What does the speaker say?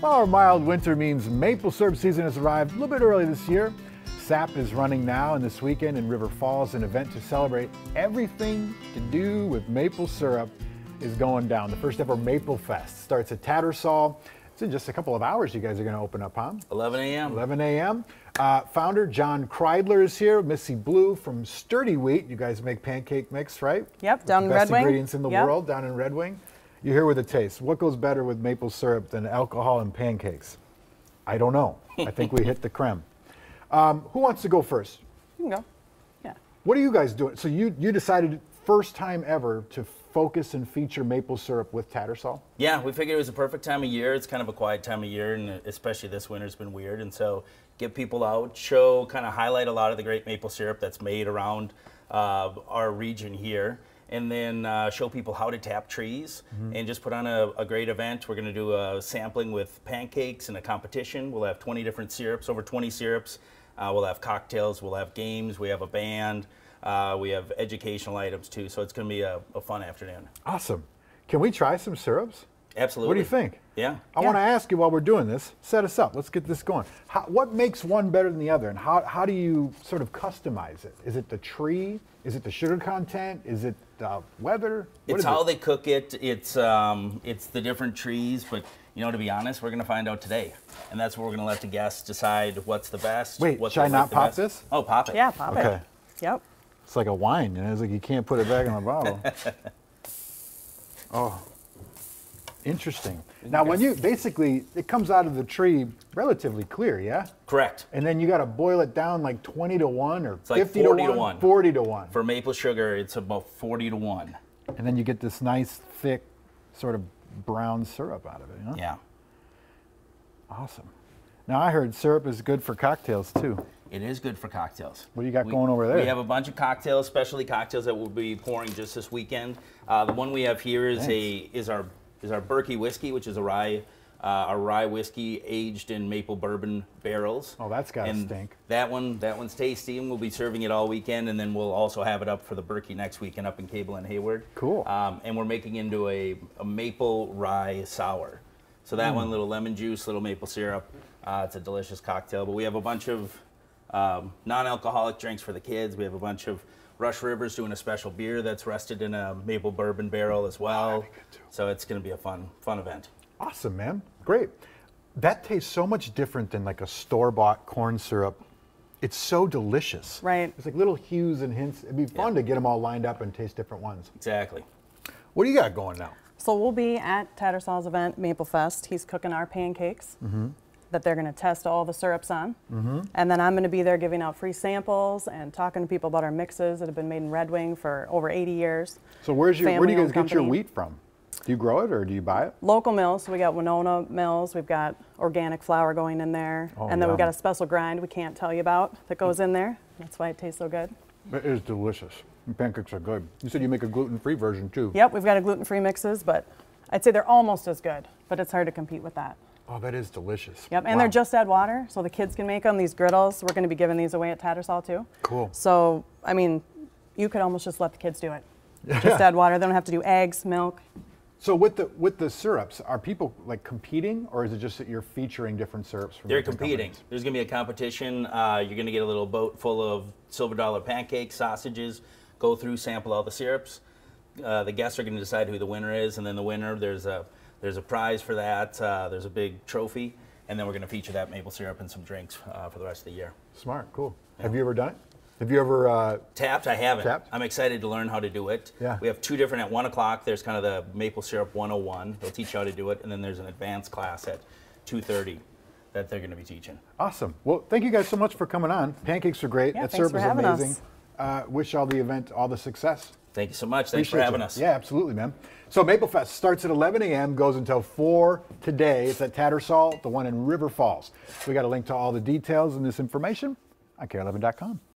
Well, our mild winter means maple syrup season has arrived a little bit early this year. SAP is running now, and this weekend in River Falls, an event to celebrate everything to do with maple syrup is going down. The first ever Maple Fest starts at Tattersall. It's in just a couple of hours you guys are going to open up, huh? 11 a.m. 11 a.m. Uh, founder John Kreidler is here. Missy Blue from Sturdiwheat. You guys make pancake mix, right? Yep, down the in Red Wing. Best ingredients in the Yep. world, down in Red Wing. You're here with a taste. What goes better with maple syrup than alcohol and pancakes? I don't know. I think we hit the creme. Um, who wants to go first? You can go. Yeah. What are you guys doing? So you you decided first time ever to focus and feature maple syrup with Tattersall. Yeah, we figured it was a perfect time of year. It's kind of a quiet time of year, and especially this winter's been weird. And so, get people out, show, kind of highlight a lot of the great maple syrup that's made around uh, our region here, and then uh, show people how to tap trees, and just put on a, a great event. We're going to do a sampling with pancakes and a competition. We'll have 20 different syrups, over 20 syrups. Uh, we'll have cocktails. We'll have games. We have a band. Uh, we have educational items too. So it's going to be a, a fun afternoon. Awesome. Can we try some syrups? Absolutely. What do you think? Yeah. I Yeah. want to ask you while we're doing this, set us up. Let's get this going. How, what makes one better than the other, and how, how do you sort of customize it? Is it the tree? Is it the sugar content? Is it the weather? What It's how it? they cook it. It's um, it's the different trees, but you know, to be honest, we're gonna find out today, and that's what we're gonna let the guests decide what's the best. Wait, what should I not pop best. this? Oh, pop it. Yeah, pop Okay. it. Yep. It's like a wine, you know, it's like you can't put it back in the bottle. oh, interesting. Now, when you basically, it comes out of the tree relatively clear, yeah? Correct. And then you got to boil it down like 20 to 1 or like 50 40 to to 1? 1. 40 to 1. For maple sugar, it's about forty to one. And then you get this nice, thick, sort of brown syrup out of it, you know? Yeah, Awesome. Now, I heard syrup is good for cocktails too. it is good for cocktails. What do you got We- going over there? We have a bunch of cocktails, specialty cocktails that we'll be pouring just this weekend. Uh, the one we have here is a is our is our Birkie whiskey, which is a rye uh, a rye whiskey aged in maple bourbon barrels. Oh, that's gotta stink. That one that one's tasty, and we'll be serving it all weekend, and then we'll also have it up for the Birkie next weekend up in Cable and Hayward. Cool. Um, and we're making into a, a maple rye sour. So that Hmm. one, little lemon juice, little maple syrup. Uh, it's a delicious cocktail. But we have a bunch of um, non-alcoholic drinks for the kids. We have a bunch of Rush Rivers doing a special beer that's rested in a maple bourbon barrel as well. So it's going to be a fun, fun event. Awesome, man. Great. That tastes so much different than like a store bought corn syrup. It's so delicious. Right. It's like little hues and hints. It'd be fun Yeah. to get them all lined up and taste different ones. Exactly. What do you got going now? So we'll be at Tattersall's event, Maple Fest. He's cooking our pancakes mm-hmm. That they're going to test all the syrups on. Mm-hmm. And then I'm going to be there giving out free samples and talking to people about our mixes that have been made in Red Wing for over 80 years. So where's your where do you guys Family-owned get your wheat from? Do you grow it or do you buy it? Local mills, so we got Winona Mills, we've got organic flour going in there, Oh, and then we've got a special grind we can't tell you about that goes in there. That's why it tastes so good. It is delicious. And pancakes are good. You said you make a gluten-free version too. Yep, we've got a gluten-free mixes, but I'd say they're almost as good, but it's hard to compete with that. Oh, that is delicious. Yep, and Wow. they're just add water, so the kids can make them. These griddles, we're going to be giving these away at Tattersall too. Cool. So, I mean, you could almost just let the kids do it. Just add water. They don't have to do eggs, milk. So with the with the syrups, are people like competing, or is it just that you're featuring different syrups from They're competing. companies? There's going to be a competition. Uh, you're going to get a little boat full of silver dollar pancakes, sausages. Go through, sample all the syrups. Uh, the guests are going to decide who the winner is, and then the winner there's a there's a prize for that. Uh, there's a big trophy, and then we're going to feature that maple syrup and some drinks uh, for the rest of the year. Smart, cool. Have you ever done it? Have you ever? Uh, Tapped, I haven't. Tapped? I'm excited to learn how to do it. Yeah. We have two different at one o'clock. There's kind of the maple syrup 101. They'll teach you how to do it, and then there's an advanced class at 2:30 that they're going to be teaching. awesome. Well, thank you guys so much for coming on. Pancakes are great. Yeah, that thanks syrup for is having amazing. us. Uh, wish all the event all the success. Thank you so much. Thanks for having you. us. Yeah, absolutely, man. So Maple Fest starts at 11 a.m., goes until 4 today. It's at Tattersall, the one in River Falls. We got a link to all the details and this information on kare11.com.